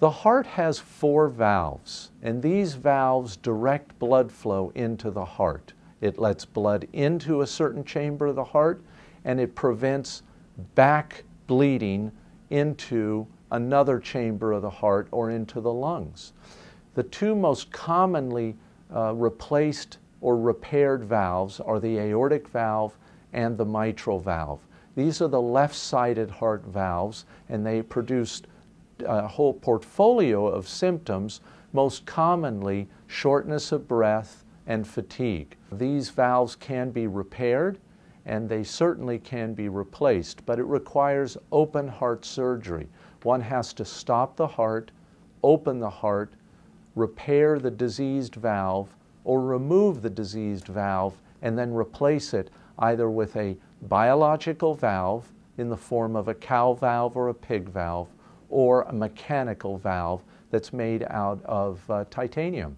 The heart has four valves, and these valves direct blood flow into the heart. It lets blood into a certain chamber of the heart, and it prevents back bleeding into another chamber of the heart or into the lungs. The two most commonly uh, replaced or repaired valves are the aortic valve and the mitral valve. These are the left sided heart valves, and they produce a whole portfolio of symptoms, most commonly shortness of breath and fatigue. These valves can be repaired and they certainly can be replaced, but it requires open heart surgery. One has to stop the heart, open the heart, repair the diseased valve, or remove the diseased valve and then replace it either with a biological valve in the form of a cow valve or a pig valve or a mechanical valve that's made out of uh, titanium.